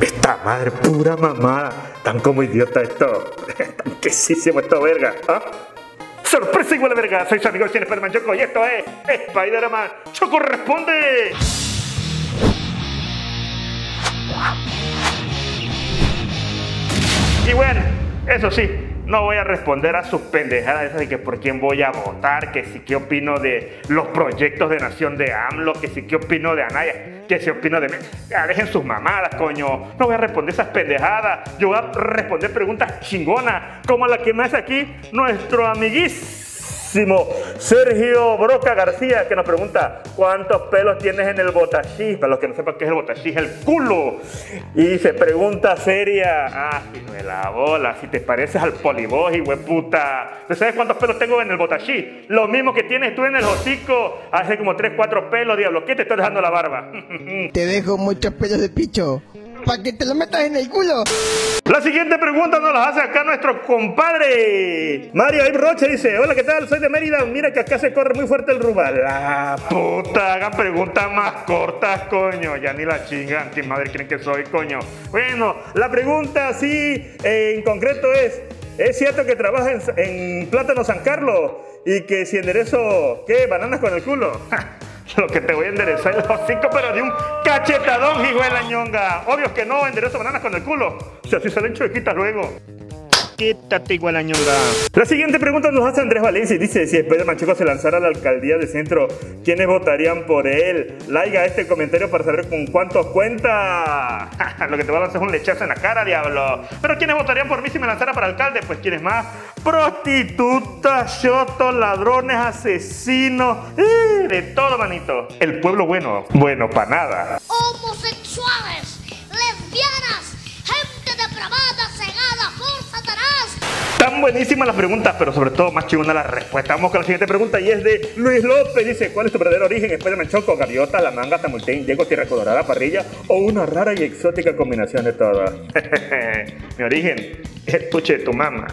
Esta madre pura mamada. Tan como idiota esto. Tan quesísimo esto, verga. ¿Ah? ¡Sorpresa igual a verga! Soy su amigo Cien Spider-Man Choco y esto es Spider-Man Choco Responde. Y bueno, eso sí, no voy a responder a sus pendejadas esas de que por quién voy a votar, que si qué opino de los proyectos de nación de AMLO, que si qué opino de Anaya, que si opino de... Ya, dejen sus mamadas, coño. No voy a responder esas pendejadas. Yo voy a responder preguntas chingonas, como la que me hace aquí nuestro Sergio Broca García, que nos pregunta, ¿cuántos pelos tienes en el botachí? Para los que no sepan qué es el botachí, es el culo. Y se pregunta seria, ah, de la bola, si te pareces al poliboji, puta. ¿Sabes cuántos pelos tengo en el botachí? Lo mismo que tienes tú en el hocico, hace como 3, 4 pelos, diablo. ¿Qué te estoy dejando la barba? te dejo muchos pelos de picho para que te lo metas en el culo. La siguiente pregunta nos la hace acá nuestro compadre Mario Aib Roche. Dice: Hola, ¿qué tal? Soy de Mérida. Mira que acá se corre muy fuerte el Ruba. La puta, hagan preguntas más cortas, coño. Ya ni la chingan. ¿Qué madre creen que soy, coño? Bueno, la pregunta sí, en concreto es: ¿Es cierto que trabajas en, en Plátano San Carlos? Y que si enderezo, ¿qué? ¿Bananas con el culo? Lo que te voy a enderezar el hocico, pero de un cachetadón, hijo de la ñonga. Obvio que no, enderezo bananas con el culo. Si así salen chuequitas luego. Quítate igual a ñonga. La siguiente pregunta nos hace Andrés Valencia y dice, si después de Manchego se lanzara a la alcaldía de centro, ¿quiénes votarían por él? Laiga este comentario para saber con cuántos cuenta. Lo que te va a lanzar es un lechazo en la cara, diablo. Pero ¿quiénes votarían por mí si me lanzara para alcalde? Pues ¿quiénes más? Prostitutas, chotos, ladrones, asesinos, eh, de todo, manito. El pueblo bueno, bueno para nada. Homosexuales, Buenísimas las preguntas, pero sobre todo más chingona la respuesta. Vamos con la siguiente pregunta y es de Luis López. Dice, ¿cuál es tu verdadero origen? Spider-Man Choco, gaviota, la manga, tamultein, Diego, tierra colorada, parrilla o una rara y exótica combinación de todas. Mi origen es el puche de tu mamá.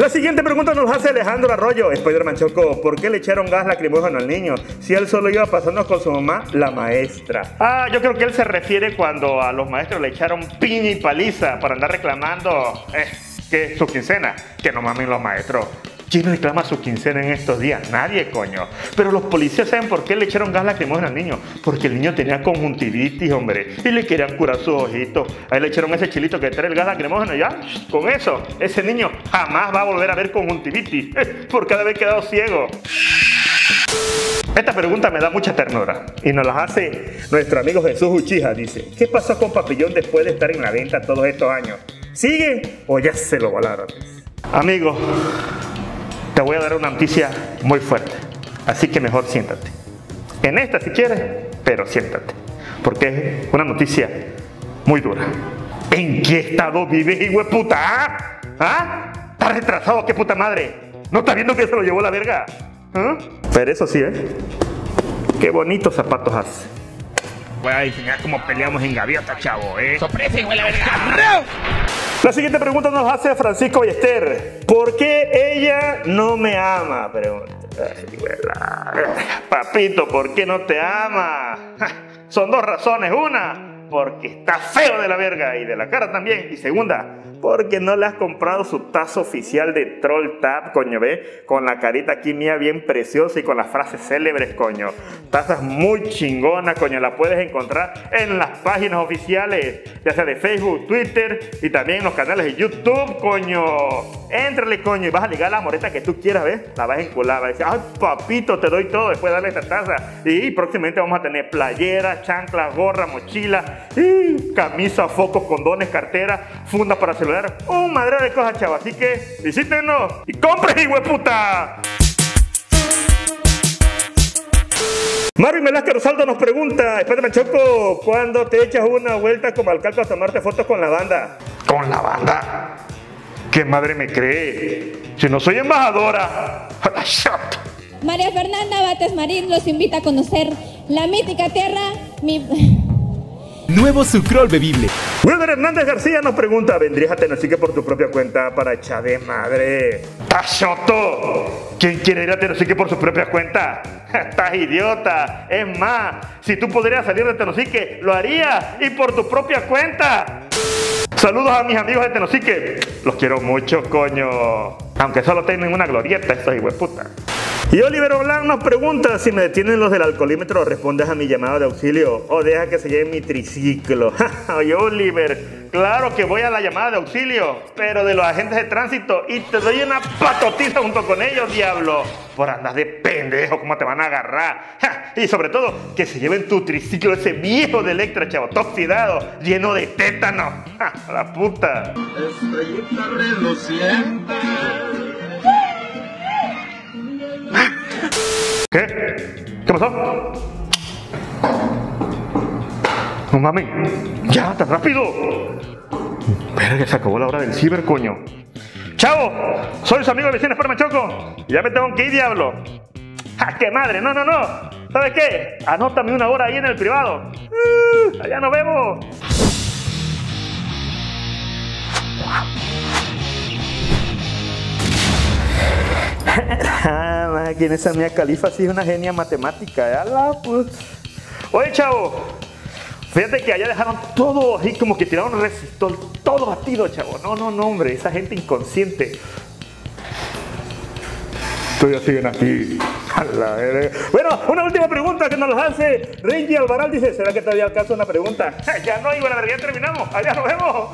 La siguiente pregunta nos hace Alejandro Arroyo, Spider-Man Choco. ¿Por qué le echaron gas lacrimógeno al niño? Si él solo iba pasando con su mamá, la maestra. Ah, yo creo que él se refiere cuando a los maestros le echaron piña y paliza para andar reclamando eh, que su quincena. Que no mamen los maestros. ¿Quién reclama su quincena en estos días? Nadie, coño. Pero los policías saben por qué le echaron gas lacrimógeno al niño. Porque el niño tenía conjuntivitis, hombre. Y le querían curar sus ojitos. Ahí le echaron ese chilito que trae el gas lacrimógeno. Ya, con eso, ese niño jamás va a volver a ver conjuntivitis. Porque ha de haber quedado ciego. Esta pregunta me da mucha ternura y nos la hace nuestro amigo Jesús Uchija. Dice, ¿qué pasó con Papillón después de estar en la venta todos estos años? ¿Sigue o ya se lo volaron? Amigo, te voy a dar una noticia muy fuerte. Así que mejor siéntate. En esta si quieres, pero siéntate. Porque es una noticia muy dura. ¿En qué estado vives, hijo de puta? ¿Ah? ¿Ah? ¿Estás retrasado? ¿Qué puta madre? ¿No estás viendo que se lo llevó la verga? ¿Ah? Pero eso sí, ¿eh? Qué bonitos zapatos hace. Voy a enseñar cómo peleamos en gaviota, chavo, ¿eh? ¡Sorpresa, hijo de la verga! La siguiente pregunta nos hace Francisco Ballester. ¿Por qué ella no me ama? Papito, ¿por qué no te ama? Son dos razones. Una, porque está feo de la verga y de la cara también. Y segunda, porque no le has comprado su taza oficial de Troll Tap, coño, ve, con la carita aquí mía bien preciosa y con las frases célebres, coño. Tazas muy chingona, coño, la puedes encontrar en las páginas oficiales, ya sea de Facebook, Twitter y también en los canales de YouTube, coño. Éntrale, coño, y vas a ligar la moreta que tú quieras, ¿ves? La vas a encular, vas a decir, ay, papito, te doy todo después de darle esta taza. Y próximamente vamos a tener playera, chanclas, gorra, mochila, y camisa, focos, condones, cartera, funda para celular, un madre de cosas, chavo. Así que visítenos y compren, hijo de puta. Marvin Velázquez Rosaldo nos pregunta, espérame Choco, ¿cuándo te echas una vuelta como alcalde a tomarte fotos con la banda? ¿Con la banda? ¿Qué madre me cree? Si no soy embajadora. María Fernanda Bates Marín los invita a conocer la mítica tierra, mi, Nuevo Sucrol bebible. Wilber Hernández García nos pregunta, ¿vendrías a Tenosique por tu propia cuenta para echar de madre? ¡Tachoto! ¿Quién quiere ir a Tenosique por su propia cuenta? Estás idiota. Es más, si tú podrías salir de Tenosique, lo harías y por tu propia cuenta. Saludos a mis amigos de Tenosique. Los quiero mucho, coño. Aunque solo tienen una glorieta, estos puta. Y Oliver Blanc nos pregunta si me detienen los del alcoholímetro, respondes a mi llamado de auxilio o deja que se lleve mi triciclo. Oye, Oliver, claro que voy a la llamada de auxilio, pero de los agentes de tránsito y te doy una patotiza junto con ellos, diablo. Por andar de pendejo, ¿cómo te van a agarrar? Y sobre todo, que se lleven tu triciclo, ese viejo de Electra, chavo, toxidado, lleno de tétano. La puta. Estrellita reluciente. ¿Qué? ¿Qué pasó? No mames, ya, tan rápido. Verga, se acabó la hora del ciber, coño. ¡Chavo! Soy su amigo de Vecinos para Machoco. Ya me tengo que ir, diablo. ¡Ja, qué madre! No, no, no. ¿Sabes qué? Anótame una hora ahí en el privado. Uh, allá nos vemos. ah, ¿quién es esa mía califa? Sí, es una genia matemática. Ya la, pues. Oye, chavo. Fíjate que allá dejaron todo así como que tiraron resistor, todo batido, chavo. No, no, no, hombre, esa gente inconsciente. Todavía siguen aquí. Bueno, una última pregunta que nos hace Renji Alvaral. Dice, ¿será que todavía alcanza una pregunta? ya no, bueno, ya terminamos. Allá nos vemos.